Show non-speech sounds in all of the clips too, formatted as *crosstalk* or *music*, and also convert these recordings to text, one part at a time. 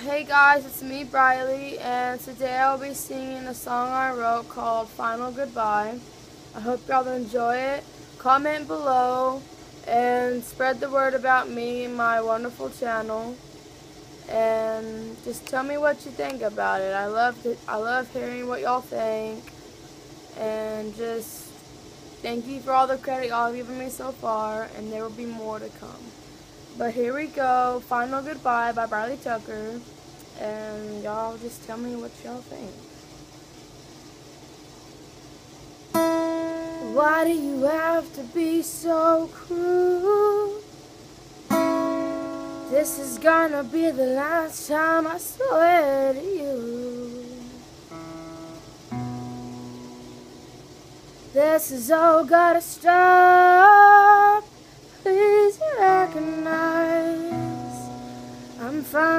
Hey guys, it's me, Briley, and today I'll be singing a song I wrote called Final Goodbye. I hope y'all enjoy it. Comment below and spread the word about me and my wonderful channel. And just tell me what you think about it. I love to, I love hearing what y'all think. And just thank you for all the credit y'all have given me so far, and there will be more to come. But here we go, Final Goodbye by Briley Tucker. And y'all just tell me what y'all think. Why do you have to be so cruel? This is gonna be the last time I swear to you. This is all gotta stop.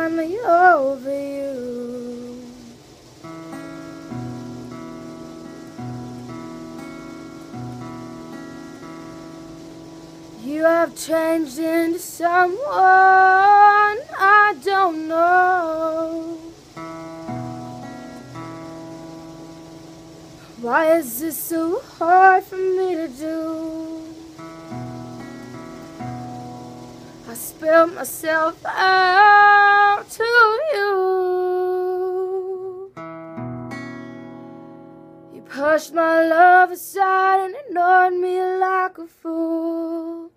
Finally over you. You have changed into someone I don't know. Why is this so hard for me to do? I spilled myself out You pushed my love aside and ignored me like a fool.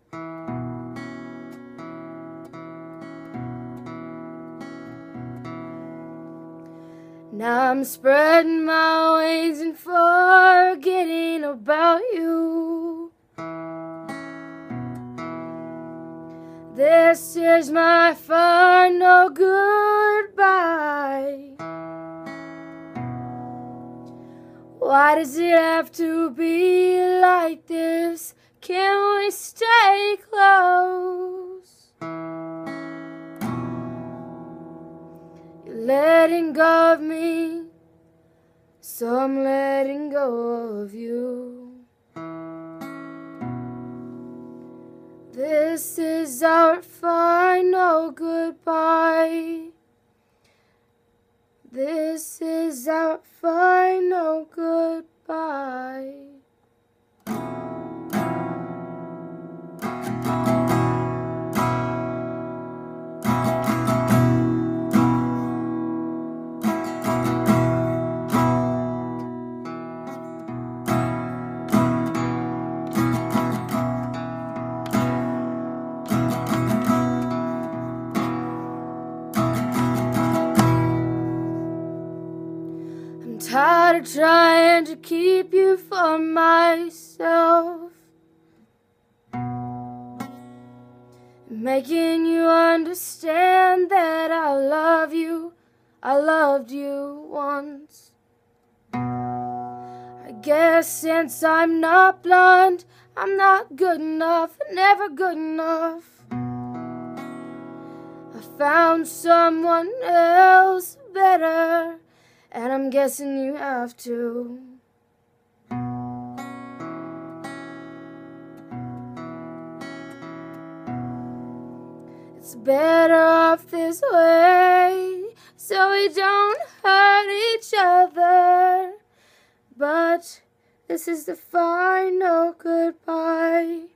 Now I'm spreading my wings and forgetting about you. This is my final goodbye. Why does it have to be like this? Can we stay close? You're letting go of me, so I'm letting go of you. This is our final goodbye. This is our final goodbye. Trying to keep you for myself. Making you understand that I love you. I loved you once. I guess since I'm not blind, I'm not good enough, never good enough. I found someone else better. And I'm guessing you have to. It's better off this way so we don't hurt each other. But this is the final goodbye.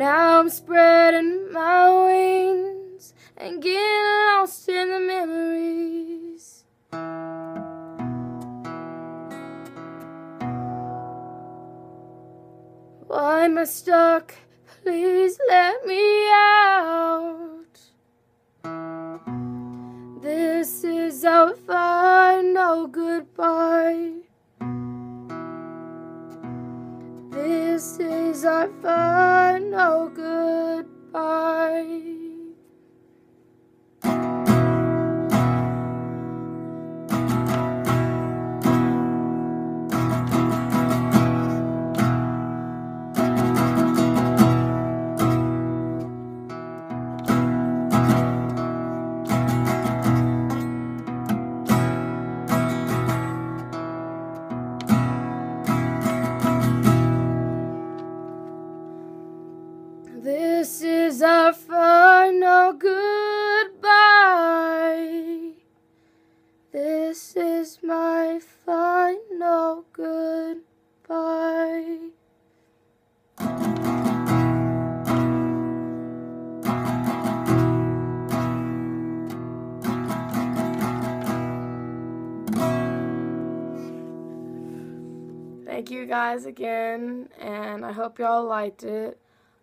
Now I'm spreading my wings and getting lost in the memories. Why am I stuck? Please let me out. This is our final goodbye. Is our final goodbye. Thank you guys again, and I hope y'all liked it.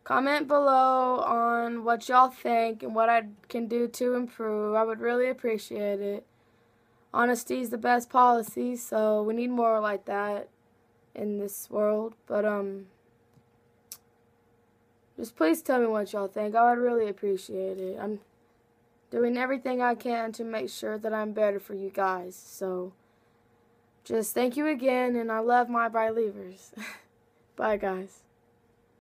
Comment below on what y'all think and what I can do to improve. I would really appreciate it. Honesty is the best policy, so we need more like that in this world. But, um, just please tell me what y'all think. I would really appreciate it. I'm doing everything I can to make sure that I'm better for you guys. So, just thank you again, and I love my Believers. *laughs* Bye, guys.